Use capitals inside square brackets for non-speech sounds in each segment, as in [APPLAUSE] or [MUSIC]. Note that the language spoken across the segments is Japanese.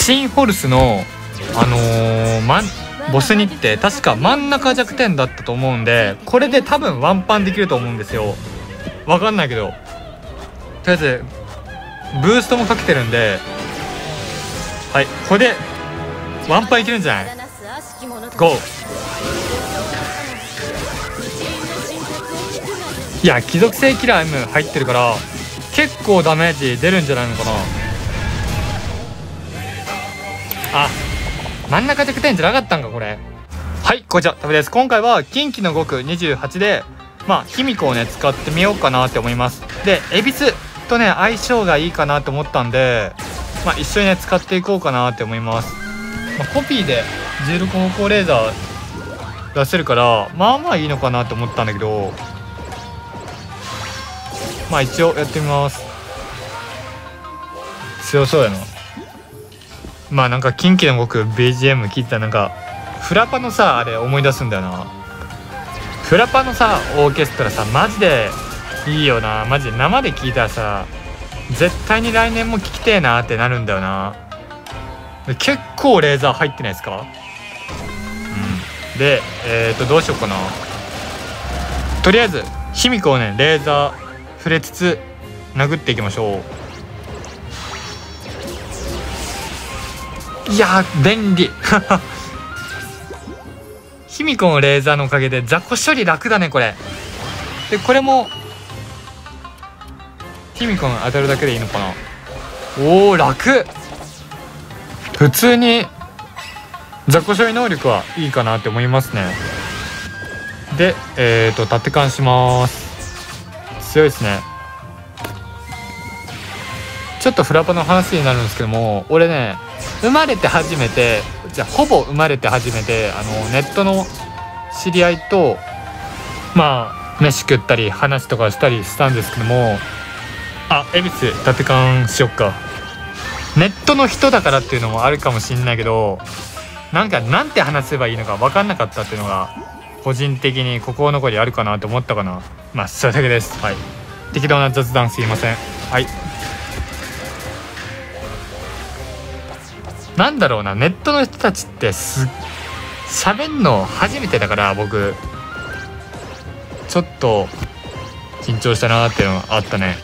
シンホルスのあのー、まボスにって確か真ん中弱点だったと思うんでこれで多分ワンパンできると思うんですよ。わかんないけど。とりあえずブーストもかけてるんで。はいこれでワンパンいけるんじゃない？ゴー。いや貴族性キラー M 入ってるから結構ダメージ出るんじゃないのかな？あ真ん中弱点じゃなかったんかこれ。はいこちはタブです。今回は近畿の極28でまあ卑弥呼をね使ってみようかなって思います。で恵比寿とね相性がいいかなと思ったんでまあ一緒にね使っていこうかなって思います、まあ、コピーで16方向レーザー出せるからまあまあいいのかなって思ったんだけどまあ一応やってみます。強そうやな。まあなんか近畿の僕 BGM 聞いたなんかフラパのさあれ思い出すんだよな。フラパのさオーケストラさマジでいいよな。マジで生で聞いたらさ絶対に来年も聴きてえなってなるんだよな。結構レーザー入ってないですか？うん。でえっ、とどうしようかな。とりあえず卑弥呼をねレーザー触れつつ殴っていきましょう。いや便利。[LAUGHS] 卑弥呼のレーザーのおかげで雑魚処理楽だねこれ。でこれも卑弥呼の当たるだけでいいのかな。おお楽。普通に雑魚処理能力はいいかなって思いますね。でえっ、ー、と縦貫します。強いですね。ょっとフラパの話になるんですけども俺ね生まれて初めてじゃほぼ生まれて初めてあのネットの知り合いとまあ飯食ったり話とかしたりしたんですけどもあ恵比寿立て勘しよっか。ネットの人だからっていうのもあるかもしんないけどなんかなんて話せばいいのか分かんなかったっていうのが個人的に心残りあるかなと思ったかな。まあそれだけです。はい。適当な雑談すいません。はい。なんだろうなネットの人たちってす喋んの初めてだから僕。ちょっと緊張したなーっていうのがあったね。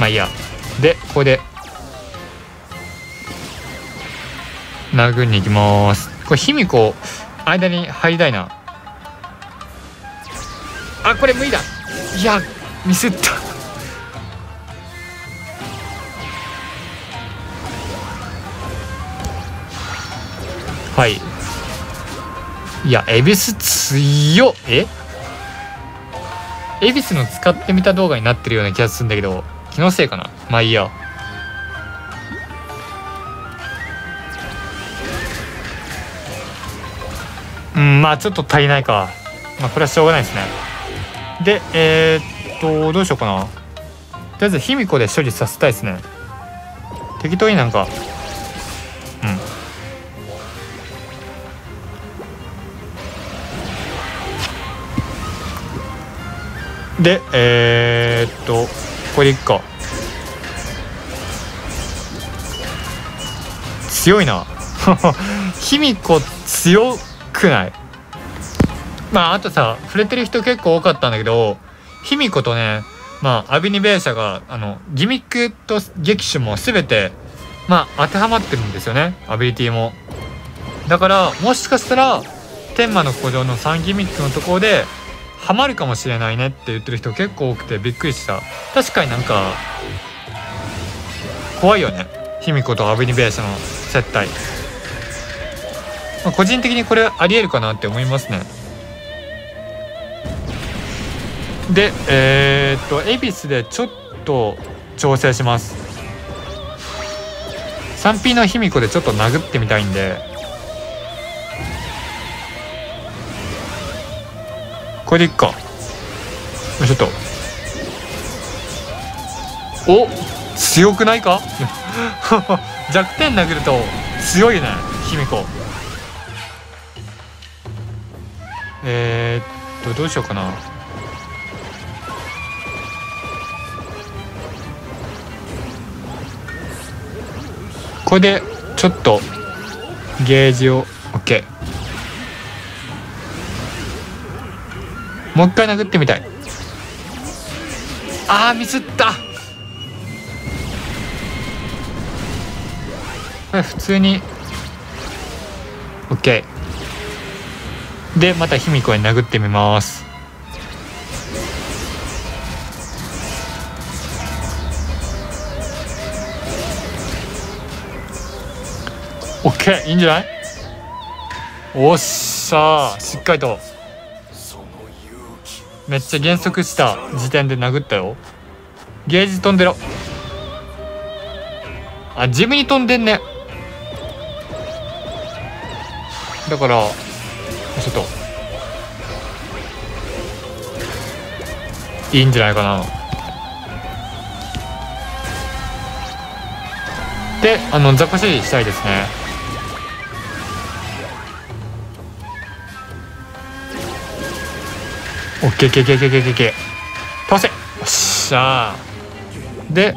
まあいいや。でここで。殴りに行きます。これ卑弥呼間に入りたいな。あこれ無理だ。いやミスった。はい。いや恵比寿強っ。え？恵比寿の使ってみた動画になってるような気がするんだけど気のせいかな？まあいいや。うんまあちょっと足りないか。まあこれはしょうがないですね。でえー、っとどうしようかな。とりあえず卑弥呼で処理させたいですね。適当になんかでえー、っとこれでいっか。強いな。[LAUGHS] 卑弥呼強くない？まああとさ触れてる人結構多かったんだけど卑弥呼とねまあアビニベーシャがあのギミックと撃手も全てまあ当てはまってるんですよねアビリティも。だからもしかしたら天魔の古城の3ギミックのところでハマるかもしれないねって言ってる人結構多くてびっくりした。確かになんか怖いよね。卑弥呼とアビニベーシャの接待、まあ、個人的にこれありえるかなって思いますね。でえー、っと恵比寿でちょっと調整します。3P の卑弥呼でちょっと殴ってみたいんで。これでいっか。ちょっと。お強くないか？[LAUGHS] 弱点殴ると強いね卑弥呼。えー、っとどうしようかな。これでちょっとゲージをもう一回殴ってみたい。あーミスった。普通に。OK でまた卑弥呼に殴ってみます。オッケー。いいんじゃない？おっしゃー。しっかりとめっちゃ減速した時点で殴ったよ。ゲージ飛んでろ。あ地味に飛んでんね。だからちょっといいんじゃないかな。であのザコシしたいですね。オッケーケーケーケーケーケーケー。倒せ。よっしゃで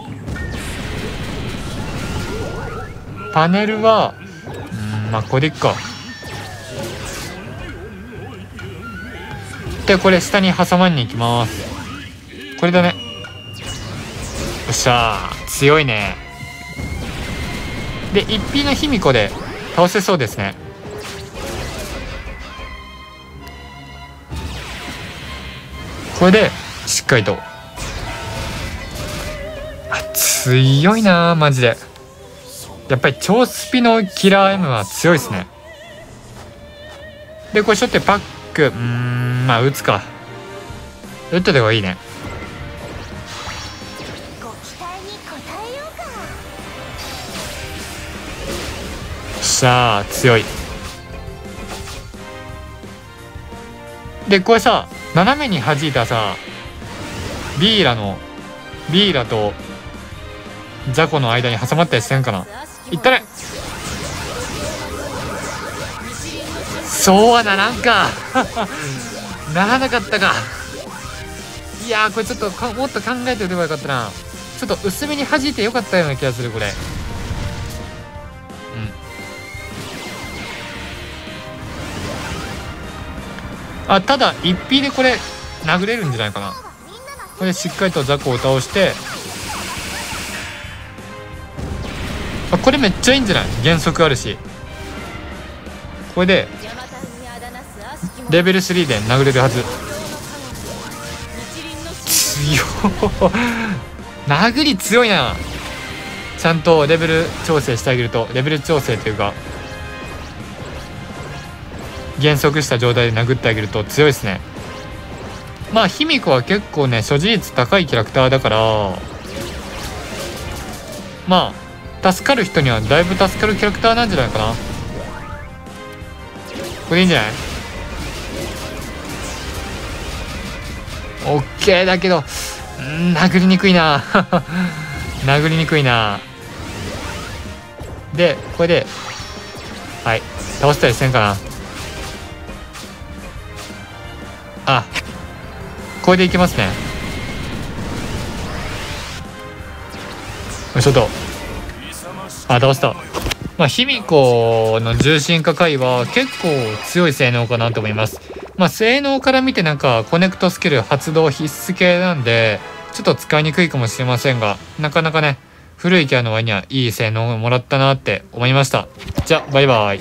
パネルはうんまあこれでいっか。でこれ下に挟まりに行きます。これだね。よっしゃ強いね。で一品の卑弥呼で倒せそうですね。これでしっかりと。あ強いなマジで。やっぱり超スピのキラー M は強いですね。でこれしょってパックうんまあ打つか。打った方がいいね。さあ強い。でこれさ斜めに弾いたさビーラのビーラとザコの間に挟まったりしてんかな。いったねそうはならんか。[LAUGHS] ならなかったか。いやこれちょっともっと考えておけばよかったな。ちょっと薄めに弾いてよかったような気がするこれ。うん。あただ一匹でこれ殴れるんじゃないかな。これしっかりとザコを倒して。あこれめっちゃいいんじゃない？減速あるし。これでレベル3で殴れるはず。強 [LAUGHS] 殴り強いな。ちゃんとレベル調整してあげると。レベル調整というか。減速した状態で殴ってあげると強いですね。まあ卑弥呼は結構ね所持率高いキャラクターだからまあ助かる人にはだいぶ助かるキャラクターなんじゃないかな。これいいんじゃない？オッケーだけど殴りにくいな。殴りにくいな。[LAUGHS] でこれではい倒したりせんかな。これでいきますね。ちょっと。あ倒した。まあ卑弥呼の重心化回は結構強い性能かなと思います。まあ性能から見てなんかコネクトスキル発動必須系なんでちょっと使いにくいかもしれませんがなかなかね古いキャラの割にはいい性能をもらったなって思いました。じゃあバイバイ。